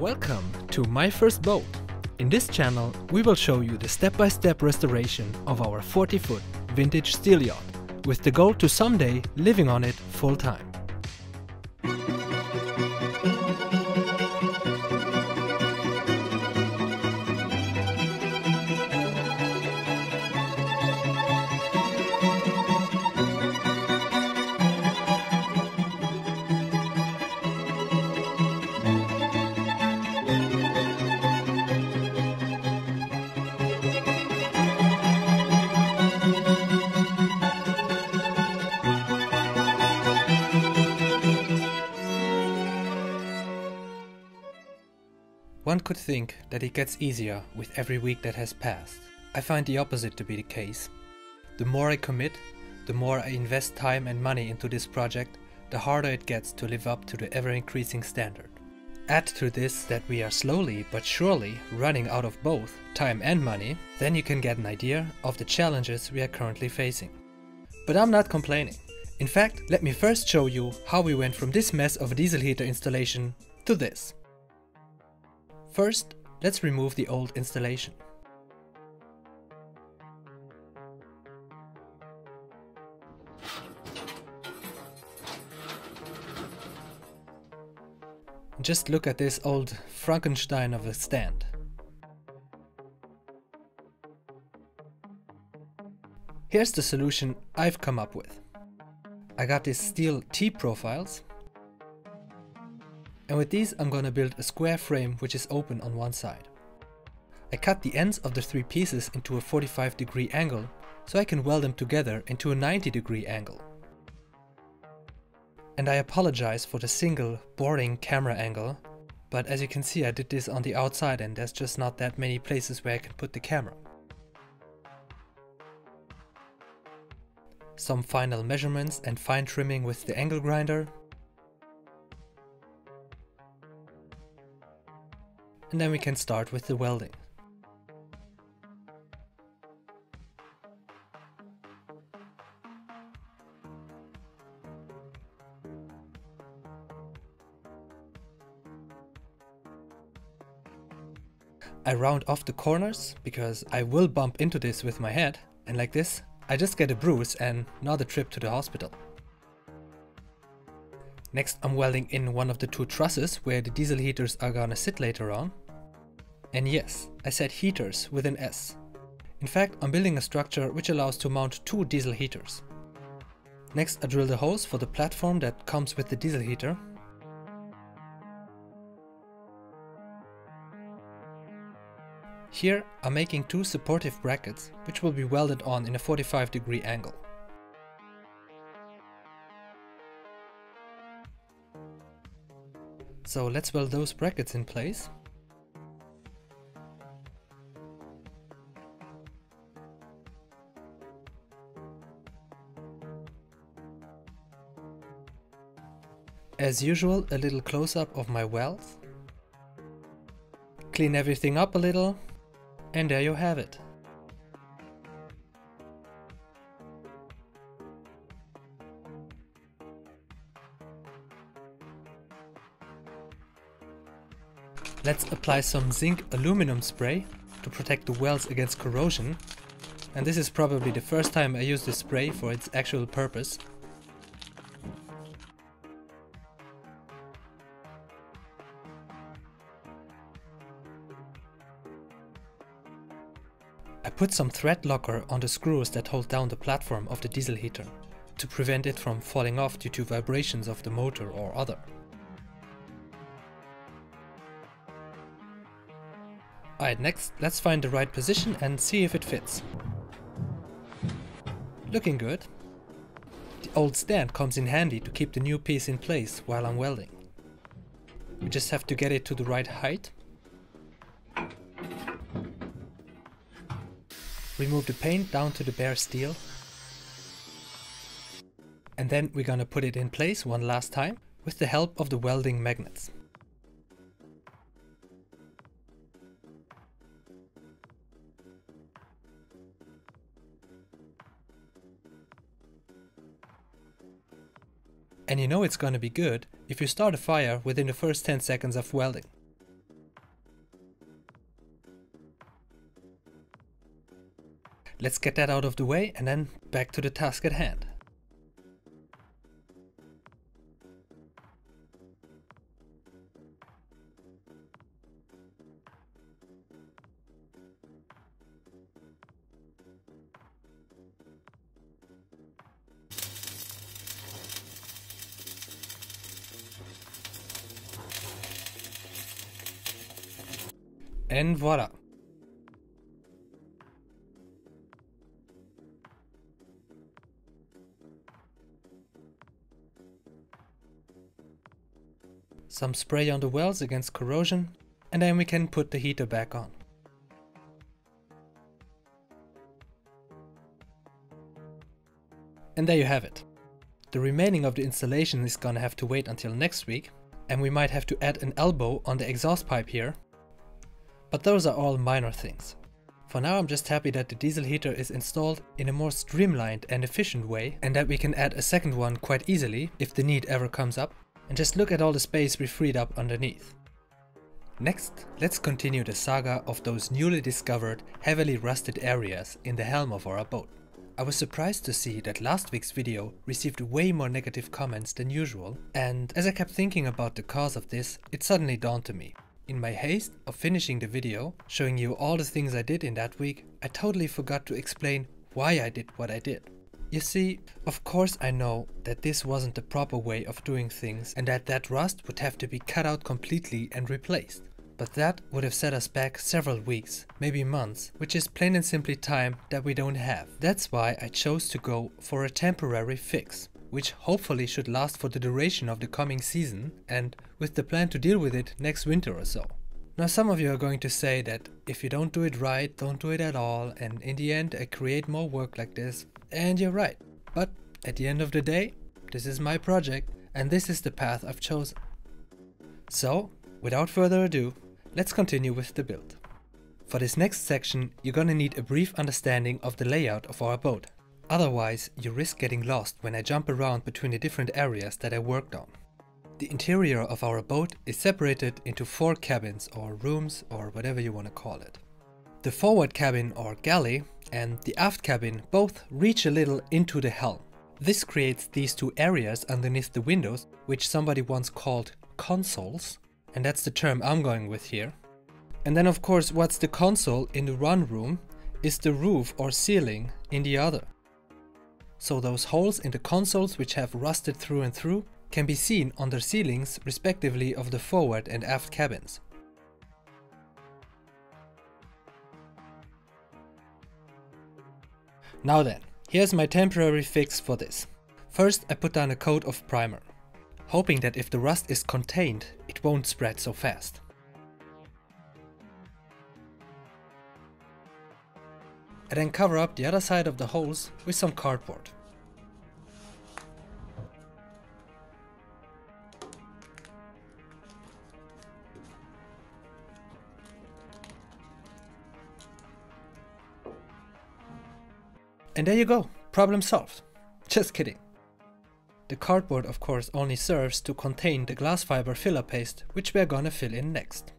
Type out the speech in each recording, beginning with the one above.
Welcome to My First Boat. In this channel, we will show you the step-by-step restoration of our 40-foot vintage steel yacht, with the goal to someday living on it full-time. One could think that it gets easier with every week that has passed. I find the opposite to be the case. The more I commit, the more I invest time and money into this project, the harder it gets to live up to the ever increasing standard. Add to this that we are slowly but surely running out of both time and money, then you can get an idea of the challenges we are currently facing. But I'm not complaining. In fact, let me first show you how we went from this mess of a diesel heater installation to this. First, let's remove the old installation. Just look at this old Frankenstein of a stand. Here's the solution I've come up with. I got these steel T-profiles and with these I'm gonna build a square frame which is open on one side. I cut the ends of the three pieces into a 45 degree angle so I can weld them together into a 90 degree angle. And I apologize for the single boring camera angle, but as you can see I did this on the outside and there's just not that many places where I can put the camera. Some final measurements and fine trimming with the angle grinder and then we can start with the welding. I round off the corners because I will bump into this with my head and like this I just get a bruise and not a trip to the hospital. Next I'm welding in one of the two trusses where the diesel heaters are gonna sit later on. And yes, I said heaters with an S. In fact, I'm building a structure which allows to mount two diesel heaters. Next I drill the hose for the platform that comes with the diesel heater. Here I'm making two supportive brackets which will be welded on in a 45 degree angle. So let's weld those brackets in place. As usual, a little close-up of my welds. Clean everything up a little, and there you have it. Let's apply some zinc aluminum spray to protect the welds against corrosion. And this is probably the first time I use this spray for its actual purpose. Put some thread locker on the screws that hold down the platform of the diesel heater to prevent it from falling off due to vibrations of the motor or other. Alright, next let's find the right position and see if it fits. Looking good. The old stand comes in handy to keep the new piece in place while I'm welding. We just have to get it to the right height. Remove the paint down to the bare steel. And then we're gonna put it in place one last time with the help of the welding magnets. And you know it's gonna be good if you start a fire within the first 10 seconds of welding. Let's get that out of the way and then back to the task at hand. And voila. Some spray on the wells against corrosion and then we can put the heater back on. And there you have it. The remaining of the installation is gonna have to wait until next week and we might have to add an elbow on the exhaust pipe here but those are all minor things. For now I'm just happy that the diesel heater is installed in a more streamlined and efficient way and that we can add a second one quite easily if the need ever comes up and just look at all the space we freed up underneath. Next, let's continue the saga of those newly discovered, heavily rusted areas in the helm of our boat. I was surprised to see that last week's video received way more negative comments than usual and as I kept thinking about the cause of this, it suddenly dawned to me. In my haste of finishing the video, showing you all the things I did in that week, I totally forgot to explain why I did what I did. You see, of course I know that this wasn't the proper way of doing things and that that rust would have to be cut out completely and replaced. But that would have set us back several weeks, maybe months, which is plain and simply time that we don't have. That's why I chose to go for a temporary fix which hopefully should last for the duration of the coming season and with the plan to deal with it next winter or so. Now some of you are going to say that if you don't do it right, don't do it at all and in the end I create more work like this and you're right. But at the end of the day, this is my project and this is the path I've chosen. So, without further ado, let's continue with the build. For this next section, you're gonna need a brief understanding of the layout of our boat Otherwise, you risk getting lost when I jump around between the different areas that I worked on. The interior of our boat is separated into four cabins or rooms or whatever you want to call it. The forward cabin or galley and the aft cabin both reach a little into the helm. This creates these two areas underneath the windows, which somebody once called consoles, and that's the term I'm going with here. And then of course what's the console in the run room is the roof or ceiling in the other so those holes in the consoles which have rusted through and through can be seen on the ceilings respectively of the forward and aft cabins. Now then, here's my temporary fix for this. First I put down a coat of primer, hoping that if the rust is contained, it won't spread so fast. I then cover up the other side of the holes with some cardboard. And there you go, problem solved. Just kidding. The cardboard of course only serves to contain the glass fiber filler paste, which we're gonna fill in next.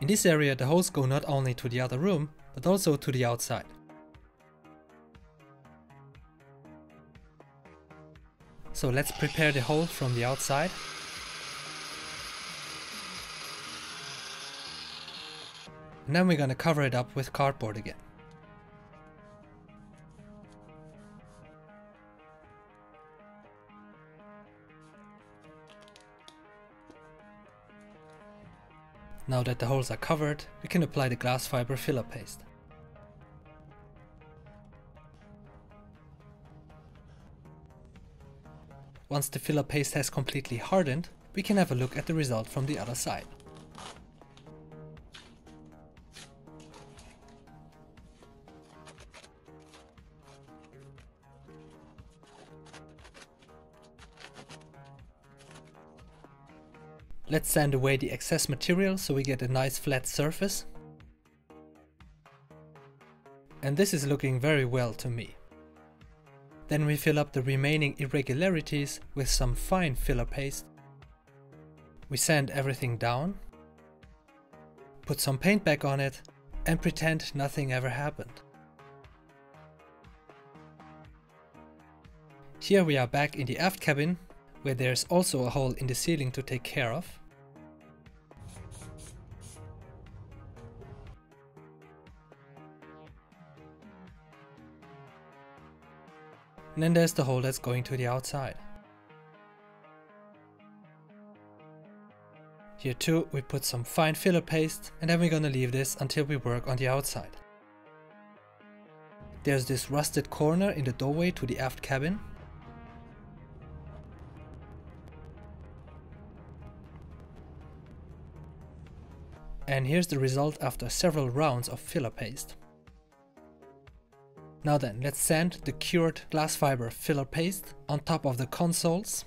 In this area the holes go not only to the other room, but also to the outside. So let's prepare the hole from the outside. And then we're gonna cover it up with cardboard again. Now that the holes are covered, we can apply the glass fiber filler paste. once the filler paste has completely hardened, we can have a look at the result from the other side. Let's sand away the excess material so we get a nice flat surface. And this is looking very well to me. Then we fill up the remaining irregularities with some fine filler paste. We sand everything down, put some paint back on it and pretend nothing ever happened. Here we are back in the aft cabin, where there's also a hole in the ceiling to take care of. And then there's the hole that's going to the outside. Here too we put some fine filler paste and then we're gonna leave this until we work on the outside. There's this rusted corner in the doorway to the aft cabin. And here's the result after several rounds of filler paste. Now then, let's sand the cured glass fiber filler paste on top of the consoles.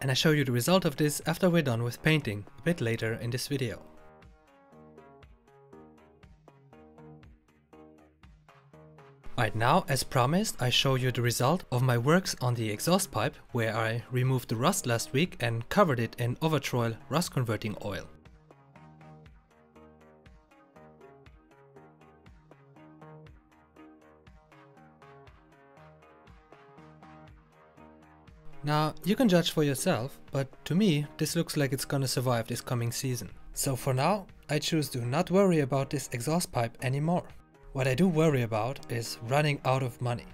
And I show you the result of this after we're done with painting, a bit later in this video. Right now, as promised, I show you the result of my works on the exhaust pipe, where I removed the rust last week and covered it in Owatrol rust converting oil. Now, you can judge for yourself, but to me, this looks like it's gonna survive this coming season. So for now, I choose to not worry about this exhaust pipe anymore. What I do worry about is running out of money.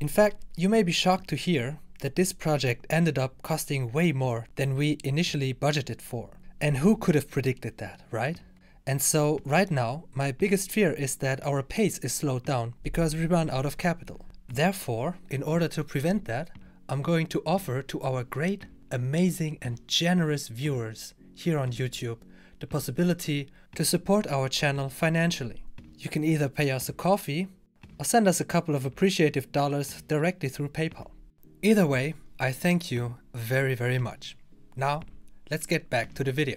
In fact, you may be shocked to hear that this project ended up costing way more than we initially budgeted for. And who could have predicted that, right? And so, right now, my biggest fear is that our pace is slowed down because we run out of capital. Therefore, in order to prevent that, I'm going to offer to our great, amazing, and generous viewers here on YouTube the possibility to support our channel financially. You can either pay us a coffee or send us a couple of appreciative dollars directly through PayPal. Either way, I thank you very, very much. Now, let's get back to the video.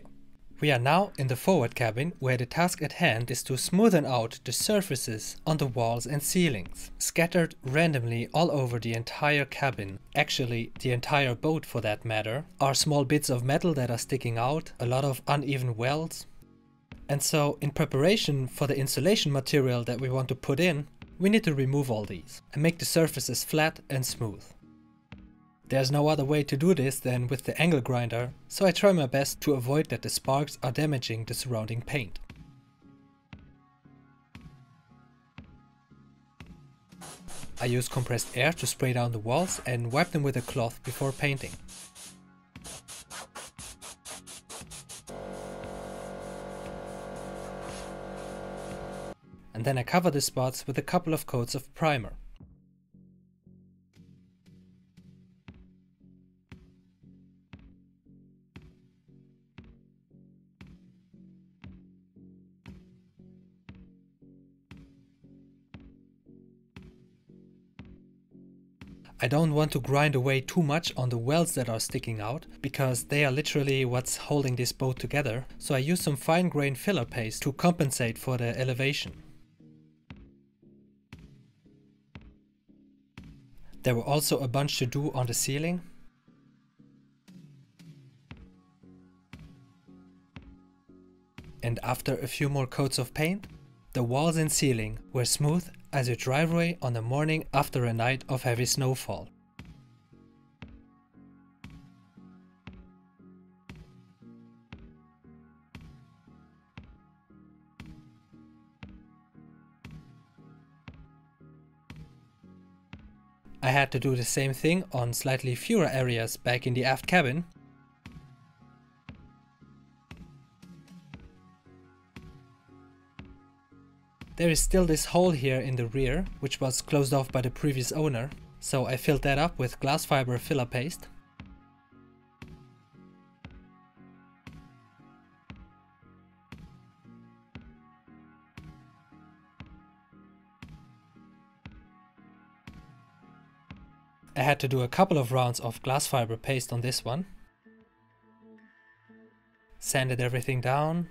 We are now in the forward cabin where the task at hand is to smoothen out the surfaces on the walls and ceilings, scattered randomly all over the entire cabin, actually the entire boat for that matter, are small bits of metal that are sticking out, a lot of uneven welds. And so in preparation for the insulation material that we want to put in, we need to remove all these and make the surfaces flat and smooth. There's no other way to do this than with the angle grinder, so I try my best to avoid that the sparks are damaging the surrounding paint. I use compressed air to spray down the walls and wipe them with a cloth before painting. And then I cover the spots with a couple of coats of primer. I don't want to grind away too much on the welds that are sticking out, because they are literally what's holding this boat together, so I use some fine grain filler paste to compensate for the elevation. There were also a bunch to do on the ceiling. And after a few more coats of paint, the walls and ceiling were smooth as your driveway on the morning after a night of heavy snowfall. I had to do the same thing on slightly fewer areas back in the aft cabin, There is still this hole here in the rear, which was closed off by the previous owner, so I filled that up with glass fiber filler paste. I had to do a couple of rounds of glass fiber paste on this one. Sanded everything down.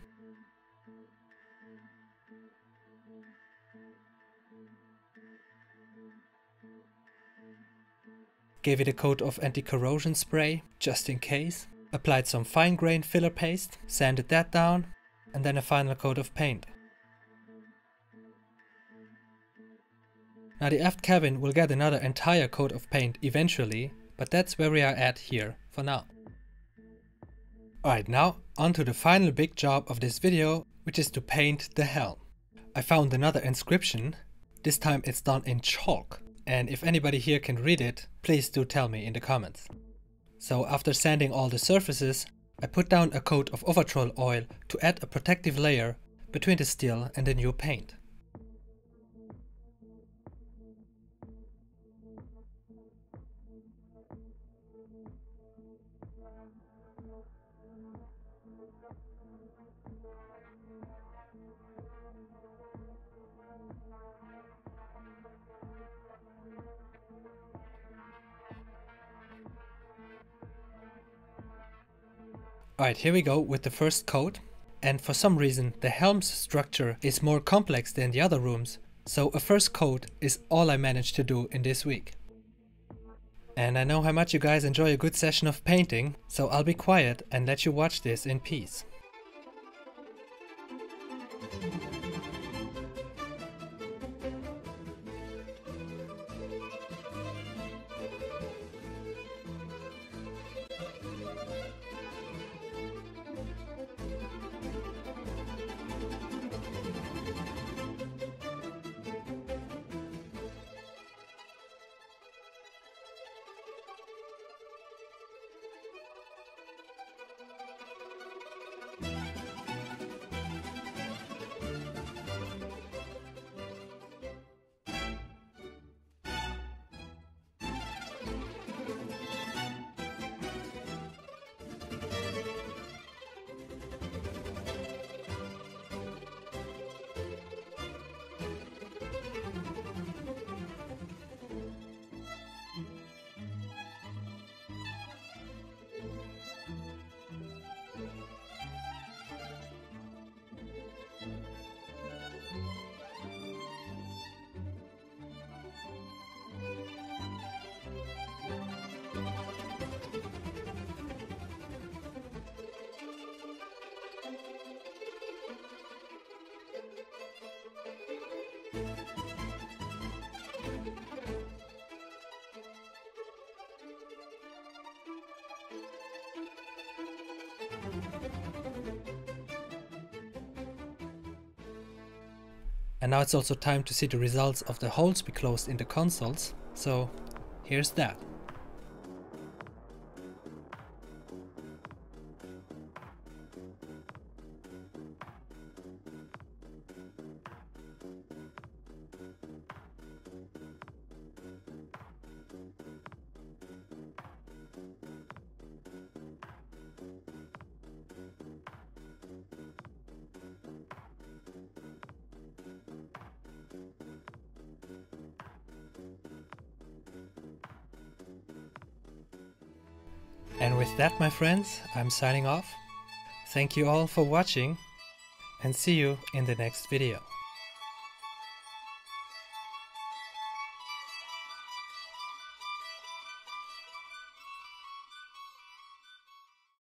Gave it a coat of anti-corrosion spray, just in case. Applied some fine grained filler paste, sanded that down, and then a final coat of paint. Now the aft cabin will get another entire coat of paint eventually, but that's where we are at here for now. Alright, now on to the final big job of this video, which is to paint the helm. I found another inscription, this time it's done in chalk, and if anybody here can read it, please do tell me in the comments. So after sanding all the surfaces, I put down a coat of Owatrol oil to add a protective layer between the steel and the new paint. Alright, here we go with the first coat. And for some reason, the helm's structure is more complex than the other rooms, so a first coat is all I managed to do in this week. And I know how much you guys enjoy a good session of painting, so I'll be quiet and let you watch this in peace. And now it's also time to see the results of the holes we closed in the consoles, so here's that. And with that, my friends, I'm signing off. Thank you all for watching and see you in the next video.